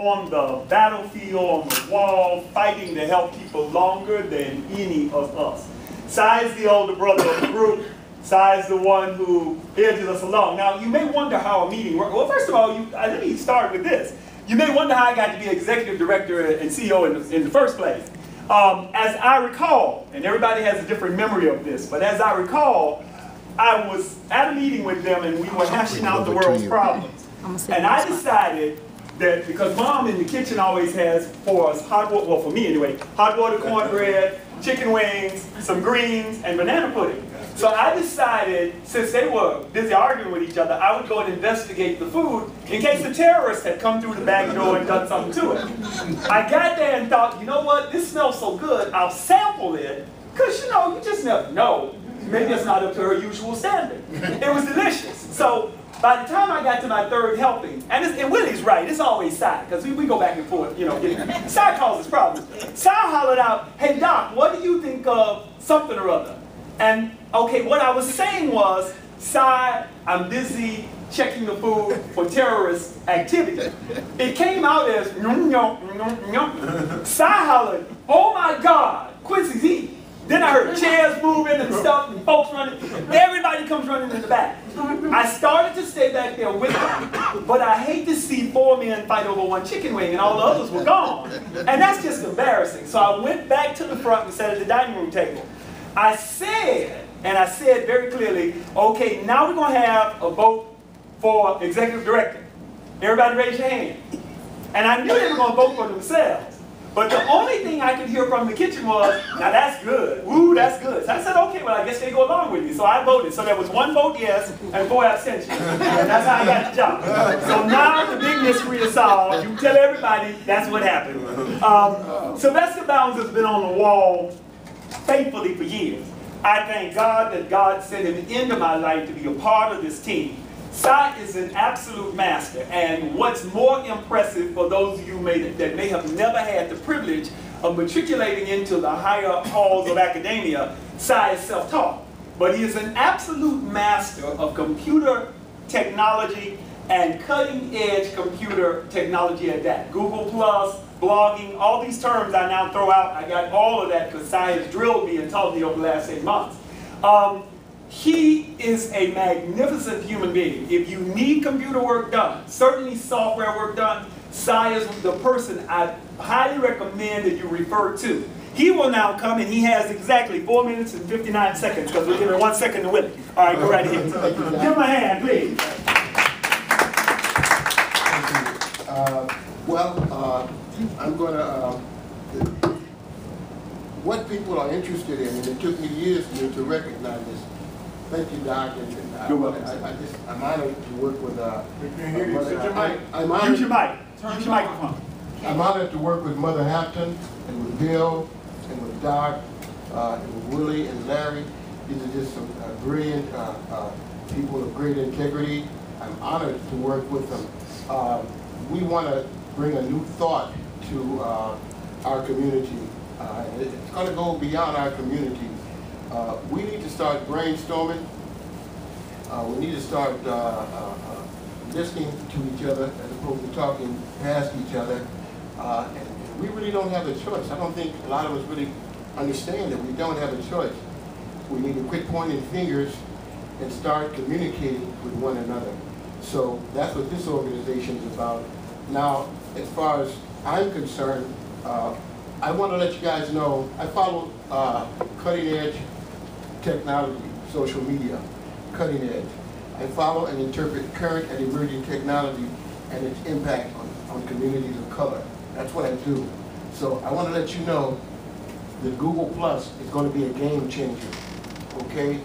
on the battlefield, on the wall, fighting to help people longer than any of us. Sy is the older brother of the group. Sy is the one who edges us along. Now, you may wonder how a meeting works. Well, first of all, you, uh, let me start with this. You may wonder how I got to be executive director and CEO in the, in the first place. Um, as I recall, and everybody has a different memory of this, but as I recall, I was at a meeting with them and we were hashing out the world's problems. And I decided that because mom in the kitchen always has for us hot water, well for me anyway, hot water cornbread, chicken wings, some greens, and banana pudding. So I decided, since they were busy arguing with each other, I would go and investigate the food in case the terrorists had come through the back door and done something to it. I got there and thought, you know what, this smells so good, I'll sample it, because you know, you just never know. Maybe it's not up to her usual standard. It was delicious. So by the time I got to my third helping, and, and Willie's right, it's always Sy, because we, we go back and forth, you know, getting, causes problems. Sy hollered out, hey Doc, what do you think of something or other? And okay, what I was saying was, Sy, I'm busy checking the food for terrorist activity. It came out as, nyum, nyum, hollered, oh my God, Quincy's eating. Then I heard chairs moving and stuff and folks running. Everybody comes running in the back. I started to stay back there with them, but I hate to see four men fight over one chicken wing and all the others were gone. And that's just embarrassing. So I went back to the front and sat at the dining room table. I said, and I said very clearly, okay, now we're going to have a vote for executive director. Everybody raise your hand. And I knew they were going to vote for themselves. But the only thing I could hear from the kitchen was, now that's good. Woo, that's good. So I said, okay, well, I guess they go along with me. So I voted. So there was one vote yes and four abstentions. That's how I got the job. So now the big mystery is solved. You tell everybody that's what happened. Um, Sylvester Bounds has been on the wall faithfully for years. I thank God that God sent him into my life to be a part of this team. Sy is an absolute master, and what's more impressive for those of you may, that may have never had the privilege of matriculating into the higher halls of academia, Sy is self-taught. But he is an absolute master of computer technology and cutting-edge computer technology at that. Google Plus, blogging, all these terms I now throw out, I got all of that because has drilled me and taught me over the last eight months. Um, he is a magnificent human being. If you need computer work done, certainly software work done, Sy is the person I highly recommend that you refer to. He will now come and he has exactly 4 minutes and 59 seconds because we're giving one second to Willie. All right, go right ahead. Give him a hand, please. Uh, well, uh, I'm going to, uh, what people are interested in, and it took me years to recognize this, Thank you, Doc. And, and You're welcome. I, I just, I'm honored to work with. Uh, We can hear you. Mother- Sit your I- mic. I'm Use honored, your mic. Use your microphone. I'm honored to work with Mother Hampton and with Bill and with Doc uh, and with Willie and Larry. These are just some uh, brilliant uh, uh, people of great integrity. I'm honored to work with them. Uh, we want to bring a new thought to uh, our community. Uh, it's going to go beyond our community. Uh, we need to start brainstorming. Uh, we need to start uh, uh, listening to each other as opposed to talking past each other. Uh, and, and we really don't have a choice. I don't think a lot of us really understand that we don't have a choice. We need to quit pointing fingers and start communicating with one another. So that's what this organization is about. Now, as far as I'm concerned, uh, I want to let you guys know, I follow cutting edge technology, social media, cutting edge. I follow and interpret current and emerging technology and its impact on, on communities of color. That's what I do. So I want to let you know that Google Plus is going to be a game changer, okay?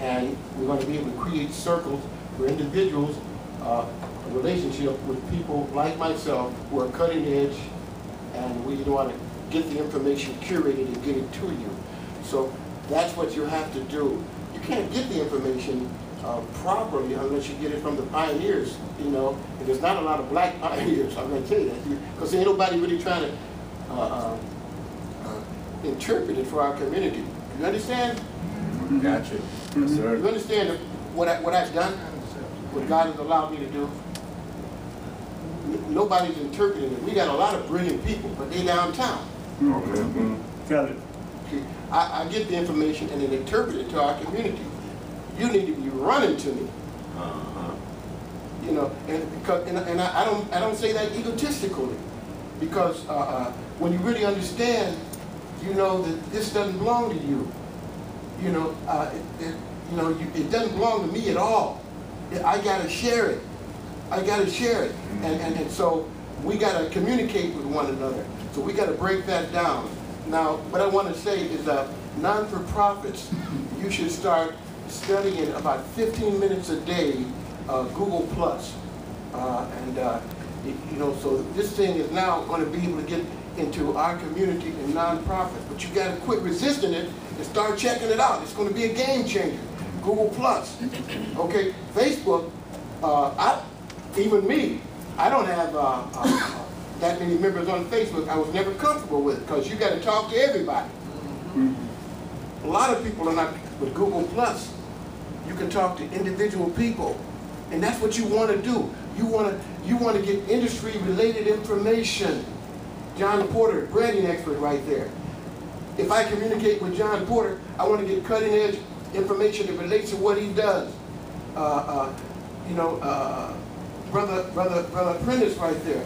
And we're going to be able to create circles for individuals, uh, a relationship with people like myself who are cutting edge and we want to get the information curated and get it to you. So that's what you have to do. You can't get the information uh, properly unless you get it from the pioneers, you know. And there's not a lot of black pioneers, I'm going to tell you that. Because ain't nobody really trying to uh, uh, uh, interpret it for our community. You understand? Gotcha. Yes, sir. You understand what, I, what I've done? What God has allowed me to do? nobody's interpreting it. We got a lot of brilliant people, but they downtown. Tell it. I, I get the information and then interpret it to our community. You need to be running to me. You know, and because and, and I, I don't I don't say that egotistically, because uh, uh, when you really understand, you know that this doesn't belong to you. You know, uh, it, it, you know, you, it doesn't belong to me at all. I gotta share it. I gotta share it, and and, and so we gotta communicate with one another. So we gotta break that down. Now, what I want to say is that non-for-profits, you should start studying about 15 minutes a day uh, Google Plus, uh, and uh, you know, so this thing is now going to be able to get into our community and nonprofits. But you got to quit resisting it and start checking it out. It's going to be a game changer. Google Plus, okay, Facebook. Uh, I, even me, I don't have uh, uh, that many members on Facebook. I was never comfortable with because you got to talk to everybody. A lot of people are not with Google Plus. You can talk to individual people, and that's what you want to do. You want to you want to get industry-related information. John Porter, branding expert, right there. If I communicate with John Porter, I want to get cutting-edge information that relates to what he does. Uh, uh, you know, uh, brother, brother, brother Prentice, right there.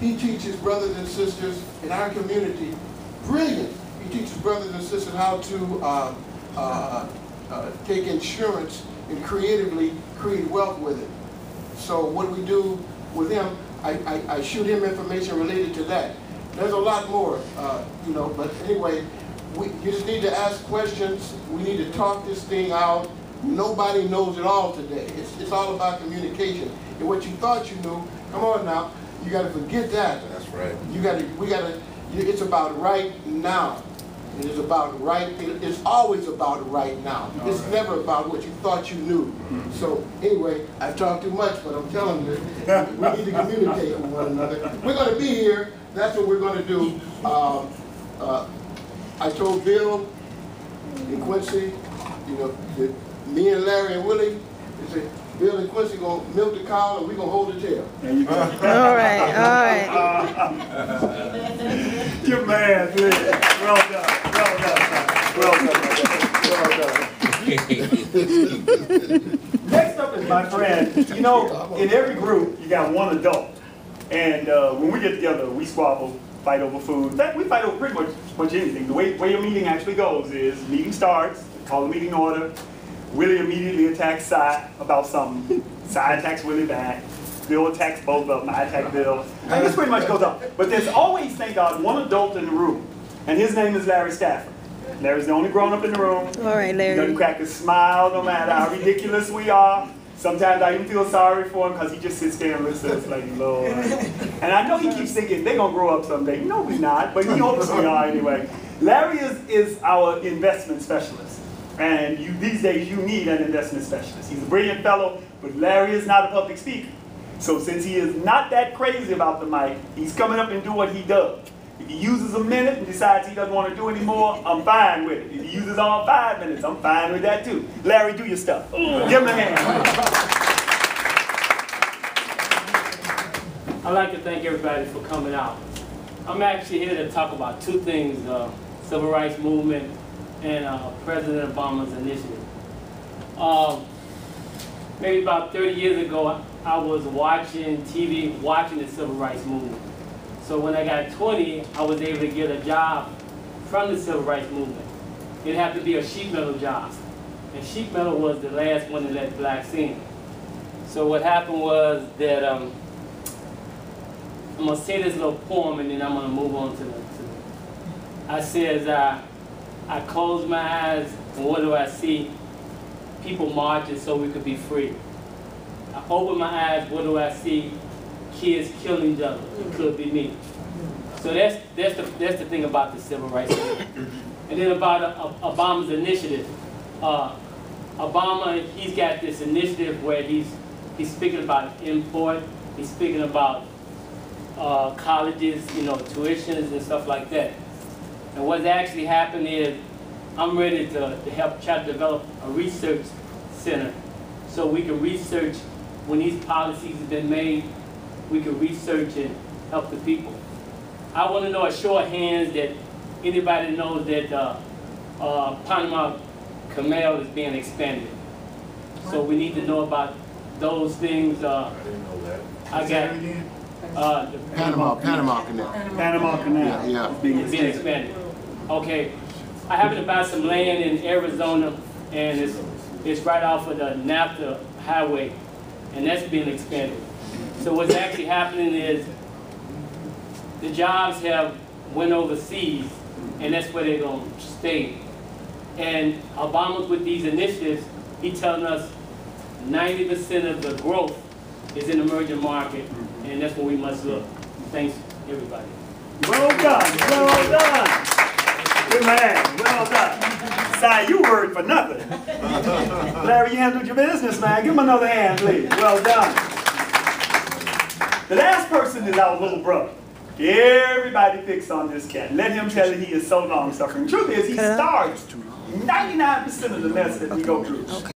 He teaches brothers and sisters in our community, brilliant. He teaches brothers and sisters how to uh, uh, uh, take insurance and creatively create wealth with it. So what we do with him, I, I, I shoot him information related to that. There's a lot more, uh, you know, but anyway, we, you just need to ask questions. We need to talk this thing out. Nobody knows it all today. It's, it's all about communication. And what you thought you knew, come on now, you got to forget that. That's right. You got to, we got to, it's about right now. It is about right, it's always about right now. It's Alright. never about what you thought you knew. So anyway, I've talked too much, but I'm telling you, we need to communicate with one another. We're gonna be here, that's what we're gonna do. Um, uh, I told Bill and Quincy, you know, me and Larry and Willie, they said, Bill and Quincy gonna milk the cow and we gonna hold the tail. There you go. All right, all right. Your man, man. Well done. Well done. son. Well done. Well done. Next up is my friend. You know, in every group, you got one adult. And uh, when we get together, we squabble, fight over food. In fact, we fight over pretty much, much anything. The way, way your meeting actually goes is meeting starts, call the meeting order. Willie immediately attacks Sy about something. Sy attacks Willie back. Bill attacks both of them. I attack Bill. And this pretty much goes on. But there's always, thank God, one adult in the room. And his name is Larry Stafford. Larry's the only grown up in the room. All right, He Larry. doesn't crack a smile no matter how ridiculous we are. Sometimes I even feel sorry for him because he just sits there and listens like, Lord. And I know he keeps thinking they're going to grow up someday. No, we're not, but he hopes we are anyway. Larry is, is our investment specialist. And you, these days, you need an investment specialist. He's a brilliant fellow, but Larry is not a public speaker. So since he is not that crazy about the mic, he's coming up and do what he does. If he uses a minute and decides he doesn't want to do anymore, I'm fine with it. If he uses all five minutes, I'm fine with that too. Larry, do your stuff. Give him a hand. I'd like to thank everybody for coming out. I'm actually here to talk about two things, uh, civil rights movement and uh, President Obama's initiative. Um, maybe about 30 years ago, I was watching TV, watching the civil rights movement. So when I got 20, I was able to get a job from the civil rights movement. It had to be a sheet metal job. And sheet metal was the last one to let blacks in. So what happened was that um, I'm gonna say this little poem and then I'm gonna move on to the. To the I says, uh, I close my eyes and what do I see? People marching so we could be free. I open my eyes, what do I see? Kids killing each other. It could be me. So that's that's the that's the thing about the civil rights movement. And then about uh, Obama's initiative. Uh, Obama, he's got this initiative where he's he's speaking about import. He's speaking about uh, colleges, you know, tuitions and stuff like that. And what's actually happened is I'm ready to, to help try to develop a research center so we can research when these policies have been made, we can research and help the people. I want to know a show of hands that anybody knows that uh, uh, Panama Canal is being expanded. So we need to know about those things. Uh, I didn't know that. I got uh, the Panama, Panama Canal. Panama Canal. Yeah, yeah. being It's being expanded. Okay, I happen to buy some land in Arizona, and it's, it's right off of the NAFTA highway, and that's being expanded. So what's actually happening is, the jobs have went overseas, and that's where they're gonna stay. And Obama's with these initiatives, he telling us ninety percent of the growth is in emerging market, and that's where we must look. Thanks, everybody. Well done, well done. Man, well done. Sy, you worried for nothing. Larry, you handled your business, man. Give him another hand, please. Well done. The last person is our little brother. Everybody picks on this cat. Let him tell you he is so long suffering. Truth is, he starts 99% of the mess that we go through.